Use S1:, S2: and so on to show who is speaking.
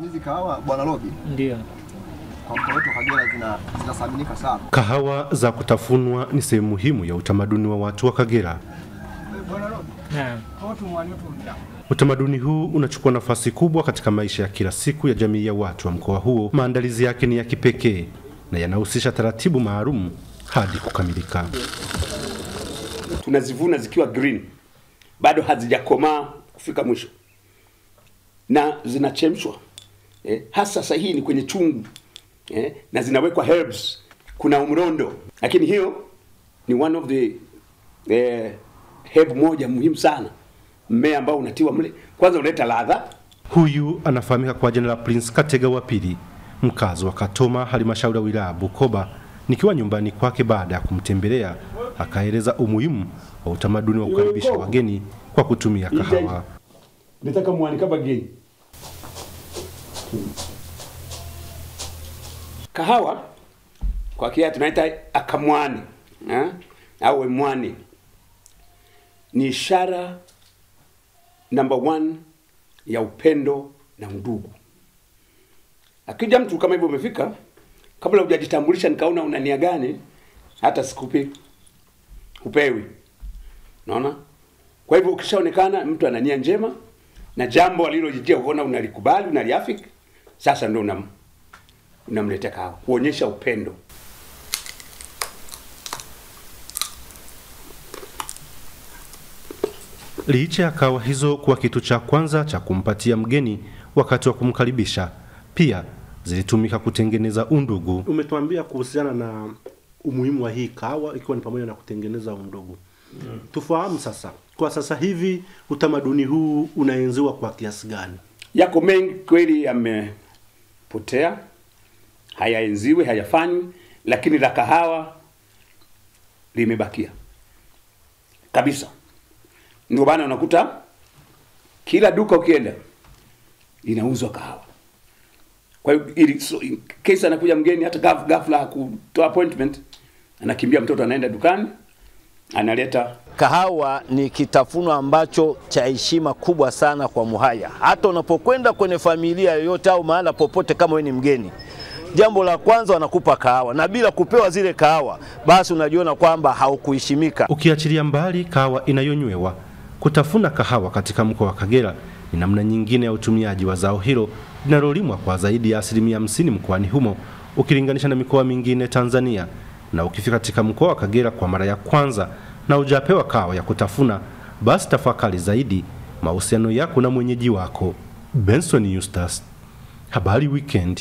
S1: Hizi kahawa bwana Robi,
S2: Ndio.
S1: kwa mkoa wetu Kagera zina zinasaminika sana.
S3: Kahawa za kutafunwa ni sehemu muhimu ya utamaduni wa watu wa Kagera. Utamaduni huu unachukua nafasi kubwa katika maisha ya kila siku ya jamii ya watu wa mkoa huo. Maandalizi yake ni ya kipekee na yanahusisha taratibu maalum hadi kukamilika.
S4: tunazivuna zikiwa green, bado hazijakomaa kufika mwisho, na zinachemshwa eh, hasa sahihi ni kwenye chungu eh, na zinawekwa herbs, kuna umrondo, lakini hiyo ni one of the eh, herb moja muhimu sana, mmea ambao unatiwa mle, kwanza unaleta ladha
S3: Huyu anafahamika kwa jina la Prince Katega wa pili, mkazi wa Katoma, halmashauri ya wilaya ya Bukoba. Nikiwa nyumbani kwake baada ya kumtembelea, akaeleza umuhimu wa utamaduni wa kukaribisha wageni kwa kutumia kahawa.
S4: nataka mwanika bageni. Kahawa kwa kia tunaita akamwani eh, au emwani ni ishara number one ya upendo na undugu. Akija mtu kama hivyo umefika, kabla hujajitambulisha nikaona una nia gani, hata sikupi, hupewi. Unaona? Kwa hivyo ukishaonekana mtu ana nia njema na jambo alilojitia uona unalikubali, unaliafiki, sasa ndo unam unamletea kahawa kuonyesha upendo.
S3: Licha ya kahawa hizo kuwa kitu cha kwanza cha kumpatia mgeni wakati wa kumkaribisha, pia zilitumika kutengeneza undugu.
S5: Umetuambia kuhusiana na umuhimu wa hii kahawa ikiwa ni pamoja na kutengeneza undugu. Mm. Tufahamu sasa, kwa sasa hivi utamaduni huu unaenziwa kwa kiasi gani?
S4: Yako mengi kweli yamepotea, hayaenziwi, hayafanywi, lakini la kahawa limebakia kabisa. Ndio bana unakuta kila duka ukienda inauzwa kahawa. Kwa hiyo ili so, in anakuja mgeni hata ghafla kutoa appointment, anakimbia mtoto anaenda dukani analeta
S6: Kahawa ni kitafuno ambacho cha heshima kubwa sana kwa Muhaya. Hata unapokwenda kwenye familia yoyote au mahala popote, kama wewe ni mgeni, jambo la kwanza wanakupa kahawa, na bila kupewa zile kahawa, basi unajiona kwamba haukuheshimika.
S3: Ukiachilia mbali kahawa inayonywewa, kutafuna kahawa katika mkoa wa Kagera ni namna nyingine ya utumiaji wa zao hilo linalolimwa kwa zaidi ya asilimia hamsini mkoani humo ukilinganisha na mikoa mingine Tanzania. Na ukifika katika mkoa wa Kagera kwa mara ya kwanza na ujapewa kawa ya kutafuna, basi tafakari zaidi mahusiano yako na mwenyeji wako. Benson Eustace, Habari Weekend.